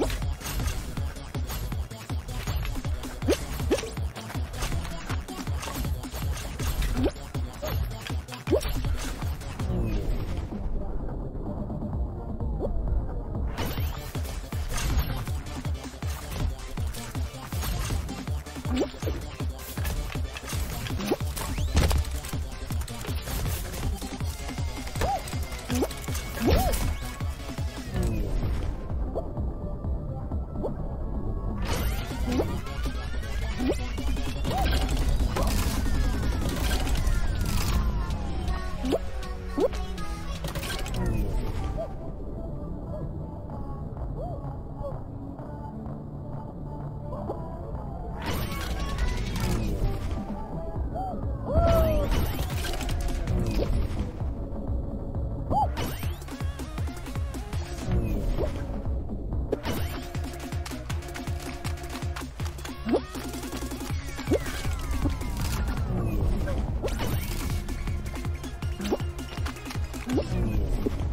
Whoops. よし!